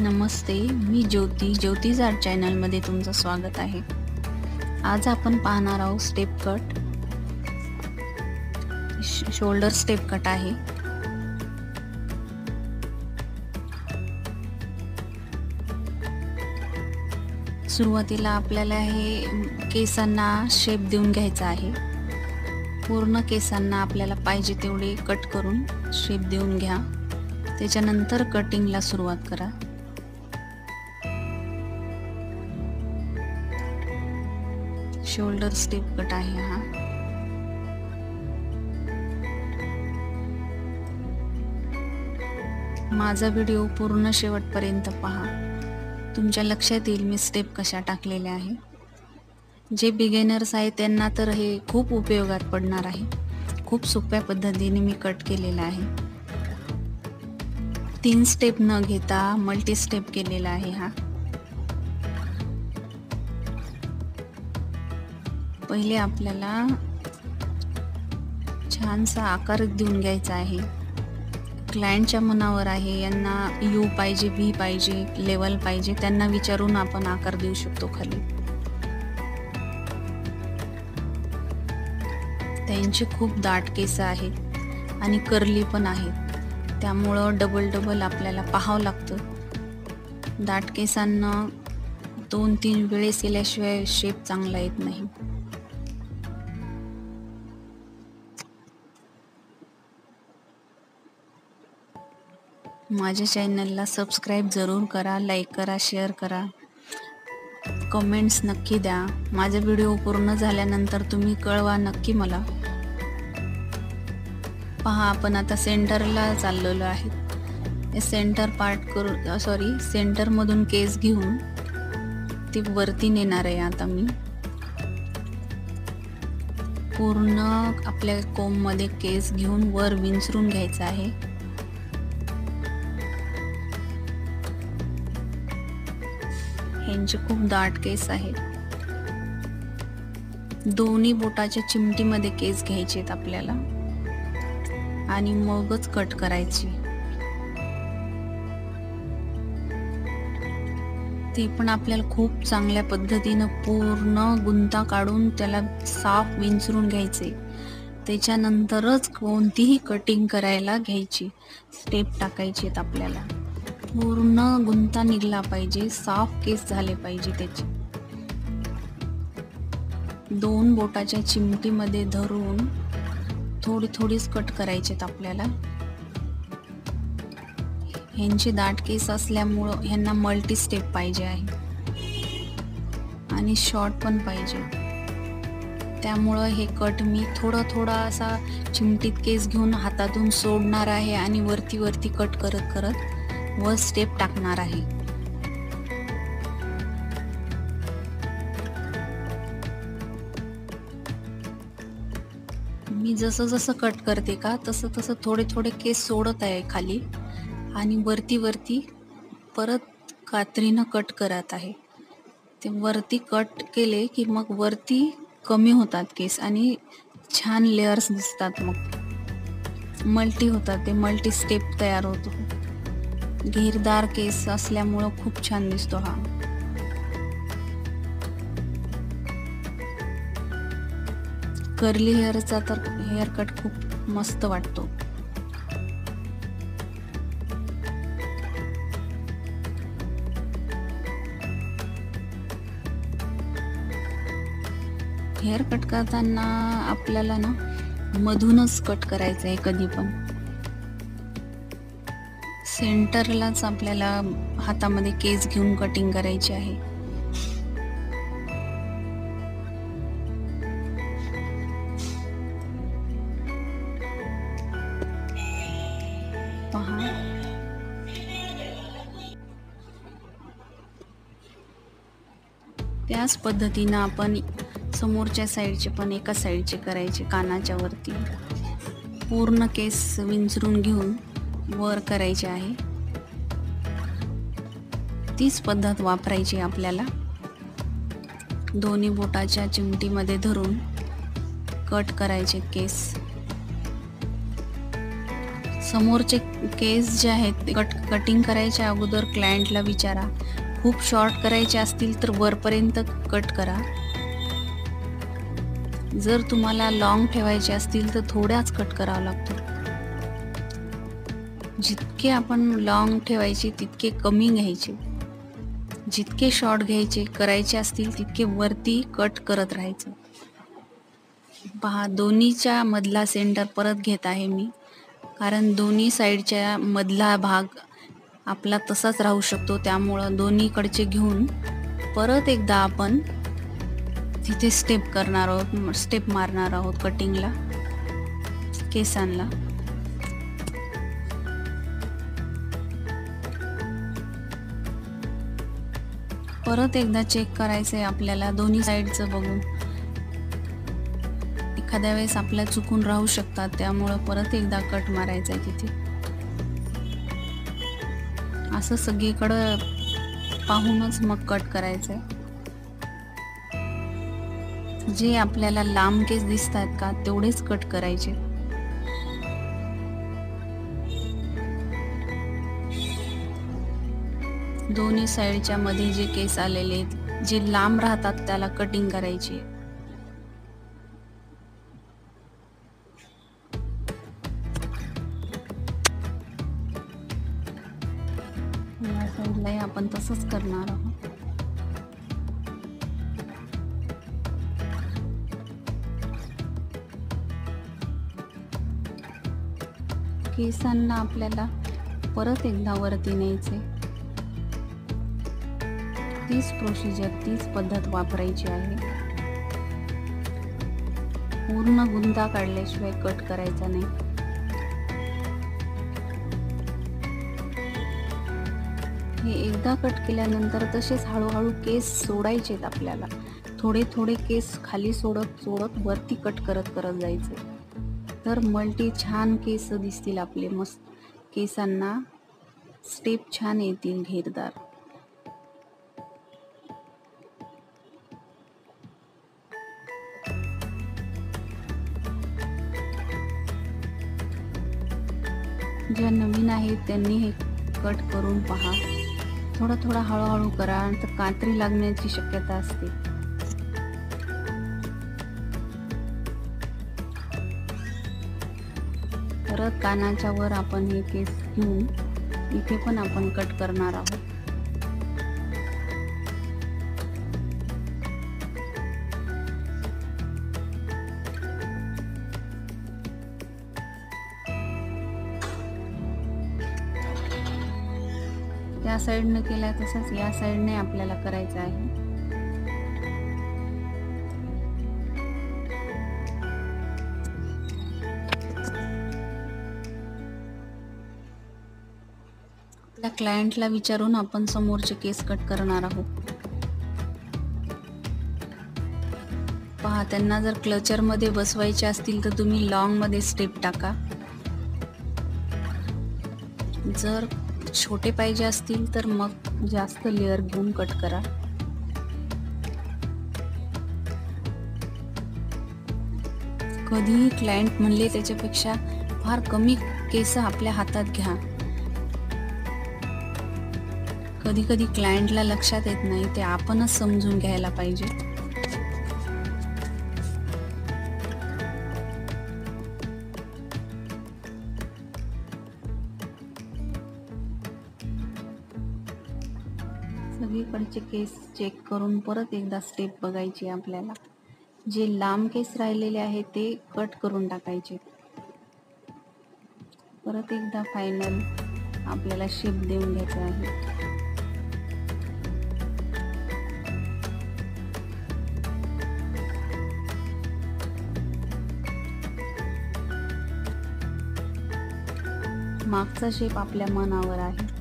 नमस्ते मी ज्योती ज्योतिज art चॅनलमध्ये तुमचं स्वागत आहे. आज आपण पाहणार आहोत स्टेप कट श- शोल्डर स्टेप कट आहे. सुरुवातीला आपल्याला हे केसांना शेप देऊन घ्यायचा आहे. पूर्ण केसांना आपल्याला पाहिजे तेवढे कट करून शेप देऊन घ्या. त्याच्यानंतर कटिंगला सुरुवात करा. शोल्डर स्टेप कट आहे हा. माझा व्हिडिओ पूर्ण शेवटपर्यंत पहा. तुमच्या लक्षात येईल मी स्टेप कशा टाकलेल्या आहे. जे बिगेनर्स आहे त्यांना तर हे खूप उपयोगात पडणार आहे. खूप सोप्या पद्धतीने मी कट केलेला आहे. तीन स्टेप न घेता मल्टी स्टेप केलेला आहे हा. पहिले आपल्याला छानसा आकार देऊन घ्यायचा आहे. क्लायंटच्या मनावर आहे यांना यू पाहिजे व्ही पाहिजे लेवल पाहिजे त्यांना विचारून आपण आकार देऊ शकतो खाली. त्यांचे खूप दाट केस आहेत आणि करली पण आहेत. त्यामुळं डबल डबल आपल्याला पाहावं लागतं. दाट केसांना दोन तीन वेळेस केल्याशिवाय शेप चांगला येत नाही. माझ्या चॅनलला सबस्क्राईब जरूर करा लाईक करा शेअर करा. कमेंट्स नक्की द्या. माझा व्हिडिओ पूर्ण झाल्यानंतर तुम्ही कळवा नक्की मला. पहा आपण आता सेंटरला चाललेलो आहे. सेंटर पार्ट करू सॉरी सेंटरमधून केस घेऊन ते वरती नेणार आहे आता मी. पूर्ण आपल्या कोममध्ये केस घेऊन वर विंचरून घ्यायचं आहे. यांचे खूप दाट केस आहेत. दोन्ही बोटाच्या चिमटीमध्ये केस घ्यायचे आहेत आपल्याला. आणि मगच कट करायची. ते पण आपल्याला खूप चांगल्या पद्धतीनं पूर्ण गुंता काढून त्याला साफ विंचरून घ्यायचे. त्याच्यानंतरच कोणतीही कटिंग करायला घ्यायची. स्टेप टाकायची आहेत आपल्याला. पूर्ण गुंता निघला पाहिजे. साफ केस झाले पाहिजे त्याचे. दोन बोटाच्या चिमटीमध्ये धरून थोडी थोडीच कट करायचेत आपल्याला. ह्यांचे दाट केस असल्यामुळं ह्यांना मल्टी स्टेप पाहिजे आहे. आणि शॉर्ट पण पाहिजे. त्यामुळं हे कट मी थोडा थोडा असा चिमटीत केस घेऊन हातातून सोडणार आहे आणि वरती वरती कट करत करत व स्टेप टाकणार आहे. मी जसं जसं कट करते का तसं तसं थोडे थोडे केस सोडत आहे खाली आणि वरती वरती परत कात्रीनं कट करत आहे. ते वरती कट केले की मग वरती कमी होतात केस आणि छान लेअर्स दिसतात मग. मल्टी होतात ते मल्टी स्टेप तयार होतो. घेरदार केस असल्यामुळं खूप छान दिसतो हा. कर्ली हेअरचा तर हेअर कट खूप मस्त वाटतो. हेअर कट करताना आपल्याला ना मधूनच कट करायचं आहे कधी पण सेंटरलाच आपल्याला हातामध्ये केस घेऊन कटिंग करायची आहे. पहा. त्याच पद्धतीनं आपण समोरच्या साईडचे पण एका साईडचे करायचे कानाच्या वरती. पूर्ण केस विंचरून घेऊन. वर करायचे आहे. तीच पद्धत वापरायची आपल्याला. दोन्ही बोटाच्या चिमटीमध्ये धरून कट करायचे केस. समोरचे केस जे आहेत ते कट कटिंग करायच्या अगोदर क्लायंटला विचारा. खूप शॉर्ट करायचे असतील तर वरपर्यंत कट करा. जर तुम्हाला लॉंग ठेवायचे असतील तर थोड्याच कट करावा लागतो. जितके आपण लॉंग ठेवायचे तितके कमी घ्यायचे. जितके शॉर्ट घ्यायचे करायचे असतील तितके वरती कट करत राहायचं. पहा दोन्हीच्या मधला सेंटर परत घेत आहे मी. कारण दोन्ही साईडच्या मधला भाग आपला तसाच राहू शकतो. त्यामुळं दोन्हीकडचे घेऊन परत एकदा आपण तिथे स्टेप करणार आहोत स्टेप मारणार आहोत कटिंगला केसांना परत एकदा चेक करायचं आहे आपल्याला दोन्ही साईडचं बघून. एखाद्या वेळेस आपल्या चुकून राहू शकतात त्यामुळं परत एकदा कट मारायचा आहे तिथे. असं सगळीकडं पाहूनच मग कट करायचं आहे जे आपल्याला लांब केस दिसतात का तेवढेच कट करायचे. दोन्ही साईडच्या मध्ये जे केस आलेले जे लांब राहतात त्याला कटिंग करायची. या साईडलाही आपण तसंच करणार आहोत. केसांना आपल्याला परत एकदा वरती न्यायचे तीच प्रोसिजर तीच पद्धत वापरायची आहे. पूर्ण गुंता काढल्याशिवाय कट करायचा नाही. हे एकदा कट केल्यानंतर तसेच हळूहळू केस सोडायचेत आपल्याला. थोडे थोडे केस खाली सोडत सोडत वरती कट करत करत जायचे. तर मल्टी छान केस दिसतील आपले मस्त. केसांना स्टेप छान येतील घेरदार. ज्या नवीन आहेत त्यांनी हे कट करून पहा. थोडा थोडा हळूहळू करा तर कात्री लागण्याची शक्यता असते. परत कानाच्या वर आपण हे केस घेऊन इथे पण आपण कट करणार आहोत. त्या साईडनं केला तसंच या साईडने आपल्याला करायचं आहे. आपल्या क्लायंटला विचारून आपण समोरचे केस कट करणार आहोत. पहा त्यांना जर क्लचरमध्ये बसवायचे असतील तर तुम्ही लॉंगमध्ये स्टेप टाका. जर छोटे पाहिजे असतील तर मग जास्त लेअर घेऊन कट करा. कधीही क्लायंट म्हणले त्याच्यापेक्षा फार कमी केस आपल्या हातात घ्या. कधी कधी क्लायंटला लक्षात येत नाही ते आपणच समजून घ्यायला पाहिजे. सगळीकडचे केस चेक करून परत एकदा स्टेप बघायची आपल्याला. जे लांब केस राहिलेले आहेत ते कट करून टाकायचे. परत एकदा फायनल आपल्याला शेप देऊन घ्यायचा आहे. मागचा शेप आपल्या मनावर आहे.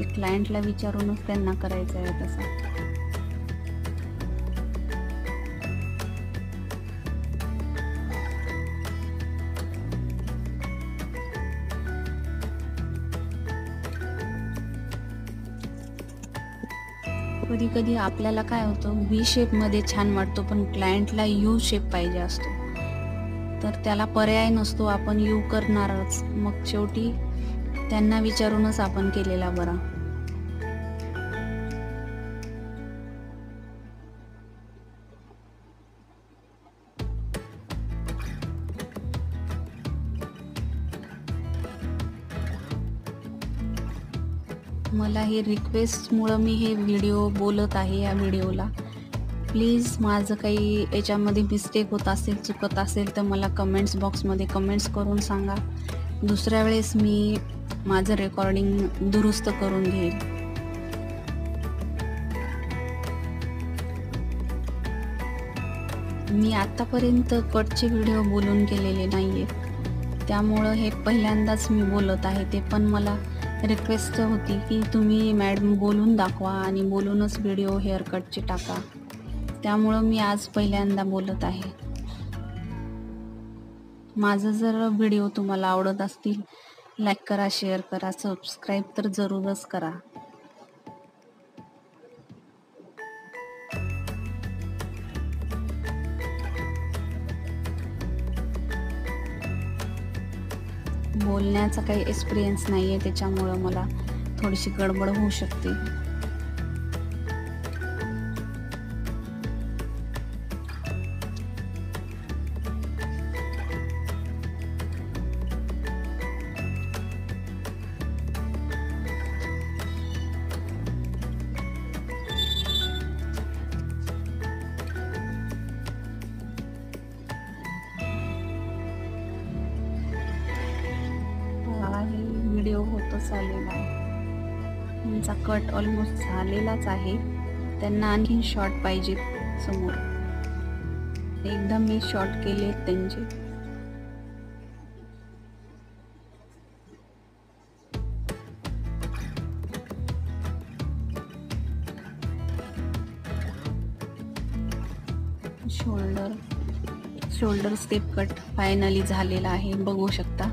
की क्लायंटला विचारूनच त्यांना करायचं आहे तसं. कधी कधी आपल्याला काय होतं व्ही शेपमध्ये छान वाटतो पण क्लायंटला यू शेप पाहिजे असतो. तर त्याला पर्याय नसतो आपण यू करणारच. मग शेवटी त्यांना विचारूनच आपण केलेला बरा. मला हे रिक्वेस्टमुळं मी हे व्हिडिओ बोलत आहे या व्हिडिओला प्लीज माझं काही याच्यामध्ये मिस्टेक होत असेल चुकत असेल तर मला कमेंट्स बॉक्समध्ये कमेंट्स करून सांगा. दुसऱ्या वेळेस मी माझं रेकॉर्डिंग दुरुस्त करून घेईल. मी आत्तापर्यंत कटचे व्हिडिओ बोलून केलेले नाही आहेत त्यामुळं हे पहिल्यांदाच मी बोलत आहे ते पण मला रिक्वेस्ट होती की तुम्ही मॅडम बोलून दाखवा आणि बोलूनच व्हिडिओ हेअर कटचे टाका. त्यामुळं मी आज पहिल्यांदा बोलत आहे. माझं जर व्हिडिओ तुम्हाला आवडत असतील लाईक करा शेअर करा सबस्क्राईब तर जरूरच करा. बोलण्याचा काही एक्सपिरियन्स नाही आहे त्याच्यामुळं मला थोडीशी गडबड होऊ शकते. आहे होतच आलेला आहे. त्यांचा कट ऑलमोस्ट झालेलाच आहे. त्यांना आणखी शॉर्ट पाहिजे समोर. एकदा मी शॉर्ट केले त्यांचे. Shoulder shoulder step cut finally झालेला आहे. बघू शकता.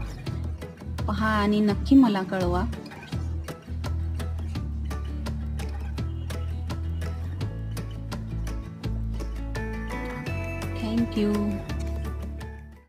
पहा आणि नक्की मला कळवा. थँक्यू